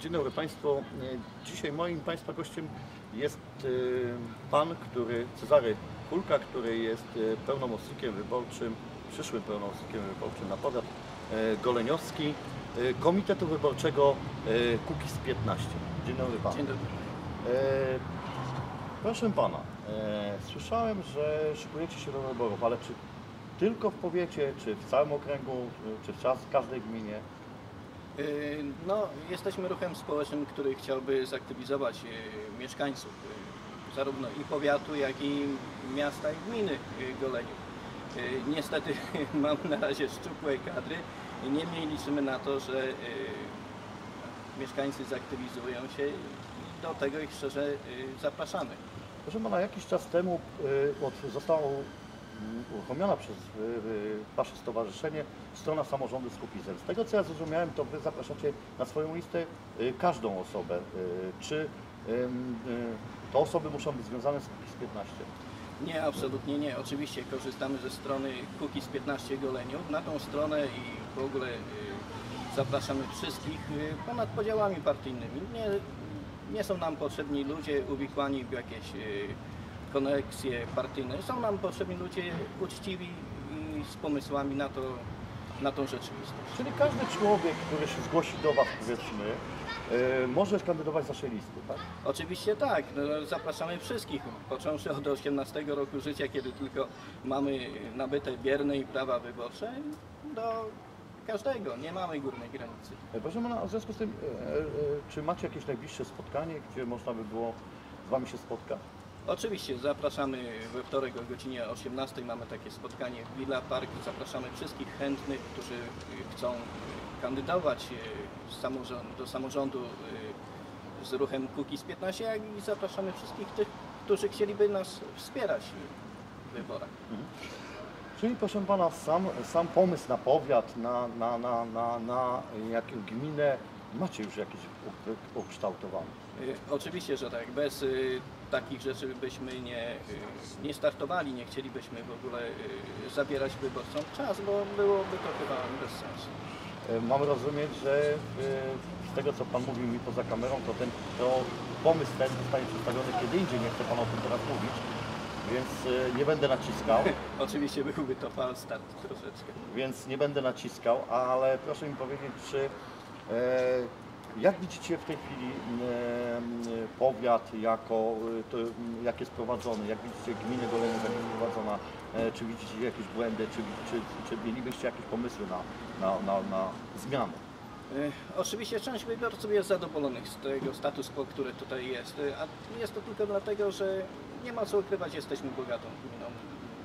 Dzień dobry Państwu. E, Dzisiaj moim Państwa gościem jest e, Pan, który, Cezary Kulka, który jest e, pełnomocnikiem wyborczym, przyszłym pełnomocnikiem wyborczym na powiat goleniowski Komitetu Wyborczego Kukiz 15. Dzień dobry Panu. Dzień dobry. Proszę Pana, słyszałem, że szykujecie się do wyborów, ale czy tylko w powiecie, czy w całym okręgu, czy w czas- każdej gminie? Y, No, jesteśmy ruchem społecznym, który chciałby zaktywizować y, mieszkańców y, zarówno i powiatu, jak i miasta i gminy Goleniów. Y, Niestety mamy na razie szczupłe kadry niemniej liczymy na to, że mieszkańcy zaktywizują się i do tego ich szczerze zapraszamy. Proszę pana, jakiś czas temu mm, uruchomiona przez y, y, Wasze stowarzyszenie strona samorządu z Kukizem. Z tego co ja zrozumiałem, to Wy zapraszacie na swoją listę y, każdą osobę. Czy te osoby muszą być związane z Kukiz 15? Nie, absolutnie nie. Oczywiście korzystamy ze strony Cookies 15 Goleniów. Na tą stronę i w ogóle zapraszamy wszystkich ponad podziałami partyjnymi. Nie, nie są nam potrzebni ludzie uwikłani w jakieś koneksje partyjne. Są nam potrzebni ludzie uczciwi i z pomysłami na, to, na tą rzeczywistość. Czyli każdy człowiek, który się zgłosi do Was, powiedzmy, y, może kandydować z Waszej listy, tak? Oczywiście tak, no, zapraszamy wszystkich, począwszy od 18 roku życia, kiedy tylko mamy nabyte bierne i prawa wyborcze, do każdego, nie mamy górnej granicy. E, Proszę pana, w związku z tym, e, e, czy macie jakieś najbliższe spotkanie, gdzie można by było z Wami się spotkać? Oczywiście zapraszamy we wtorek o godzinie 18 mamy takie spotkanie w Villa Park. Zapraszamy wszystkich chętnych, którzy y, chcą kandydować y, do samorządu y, z ruchem Kukiz 15, jak i zapraszamy wszystkich tych, którzy chcieliby nas wspierać w wyborach. Czyli proszę pana, sam, sam pomysł na powiat, na, na, na, na, na jaką gminę macie już jakiś u- ukształtowany. Y, Oczywiście, że tak. Bez takich rzeczy byśmy nie, y, nie startowali, nie chcielibyśmy w ogóle y, zabierać wyborcom czas, bo byłoby to chyba bez sensu. E, Mam rozumieć, że e, z tego co pan mówił mi poza kamerą, to ten to pomysł ten zostanie przedstawiony kiedy indziej, nie chcę pan o tym teraz mówić, więc nie będę naciskał. Oczywiście byłby to start troszeczkę. więc nie będę naciskał, ale proszę mi powiedzieć, czy e, jak widzicie w tej chwili e, e, powiat jako, e, to, m, jak jest prowadzony, jak widzicie gminę Goleniów, jak jest prowadzona, e, czy widzicie jakieś błędy, czy, czy, czy mielibyście jakieś pomysły na, na, na, na? Y, Oczywiście część wyborców jest zadowolonych z tego status quo, który tutaj jest, y, a jest to tylko dlatego, że nie ma co ukrywać, jesteśmy bogatą gminą,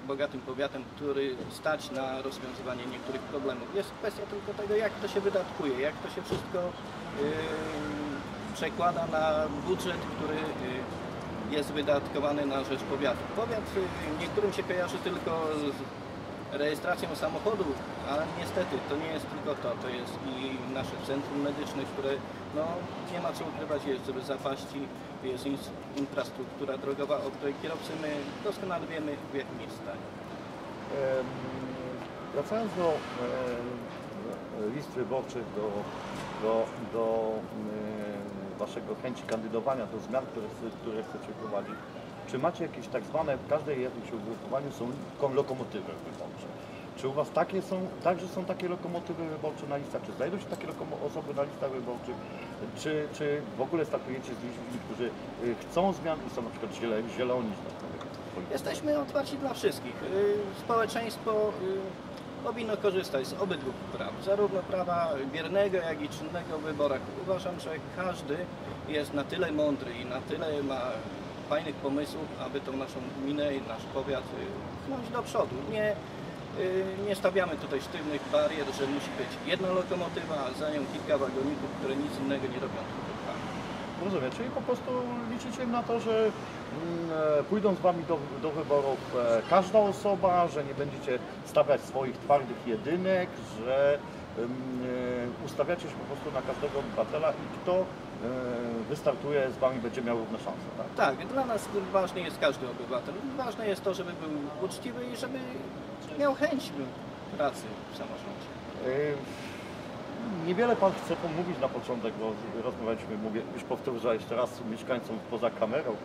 bogatym powiatem, który stać na rozwiązywanie niektórych problemów. Jest kwestia tylko tego, jak to się wydatkuje, jak to się wszystko y, przekłada na budżet, który y, jest wydatkowany na rzecz powiatu. Powiat y, niektórym się kojarzy tylko z rejestracją samochodu, ale niestety to nie jest tylko to, to jest i nasze centrum medyczne, które no, nie ma co ukrywać, jest w zapaści, jest in- infrastruktura drogowa, o której kierowcy my doskonale wiemy w jakim jest stanie. Wracając do e, list wyborczych, do, do, do e, Waszego chęci kandydowania, do zmian, które, które chcecie wprowadzić, czy macie jakieś tak zwane, w każdej jakimś ugrupowaniu są kom- lokomotywy wyborcze? Czy u Was takie są, także są takie lokomotywy wyborcze na listach? Czy znajdą się takie osoby na listach wyborczych? Czy, czy w ogóle startujecie z ludźmi, którzy y, chcą zmian i są na przykład zieloni, zieloni tak? Jesteśmy otwarci dla wszystkich. Y, Społeczeństwo y, powinno korzystać z obydwu praw, zarówno prawa biernego, jak i czynnego w wyborach. Uważam, że każdy jest na tyle mądry i na tyle ma fajnych pomysłów, aby tą naszą gminę i nasz powiat y, pchnąć do przodu. Nie, y, nie stawiamy tutaj sztywnych barier, że musi być jedna lokomotywa, a za nią kilka wagoników, które nic innego nie robią. Rozumiem, czyli po prostu liczycie na to, że mm, e, pójdą z Wami do, do wyborów e, każda osoba, że nie będziecie stawiać swoich twardych jedynek, że ustawiacie się po prostu na każdego obywatela i kto e, wystartuje z Wami będzie miał równe szanse, tak? Tak, dla nas ważny jest każdy obywatel. Ważne jest to, żeby był uczciwy i żeby miał chęć pracy w samorządzie. E, Niewiele Pan chce pomówić na początek, bo rozmawialiśmy, mówię, już powtórzę jeszcze raz mieszkańcom poza kamerą, e,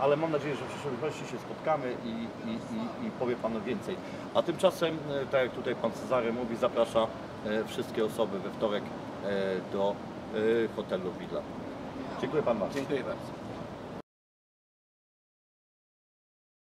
ale mam nadzieję, że w przyszłości się spotkamy i, i, i, i powie Pan więcej. A tymczasem, e, tak jak tutaj Pan Cezary mówi, zaprasza e, wszystkie osoby we wtorek e, do e, hotelu Widla. Dziękuję Pan bardzo. Dziękuję bardzo.